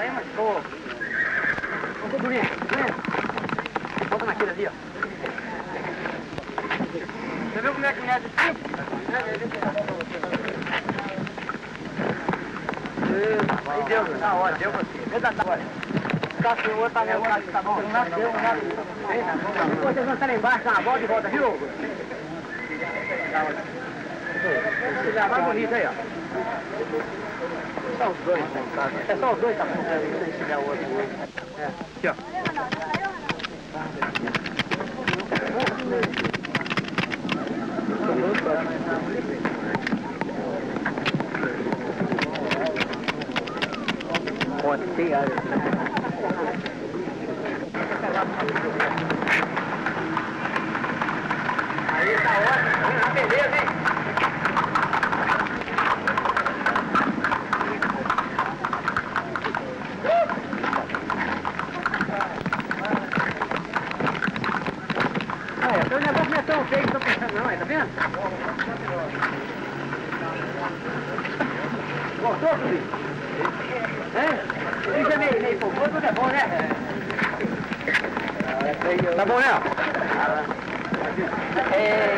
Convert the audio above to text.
aí machucou. Ô, Durinha, Durinha. Bota naquele ali, ó. Você viu como é que me é tipo? né, Aí deu, na hora, deu você. Vê da hora. Tá com o outro, tá bom? Não nasceu, né? não nasceu. Tá vocês vão estar lá embaixo, dá uma volta e volta, viu? Mais bonito aí, ó. Só os dois. É só os dois, tá? Se tiver. É. Aqui, ó. Pode ser, o negócio não é tão feio que tô pensando não, aí, tá vendo? Gostou, filho? Hein? Fica meio, meio pouco, tudo é bom, né? Tá bom, né? É...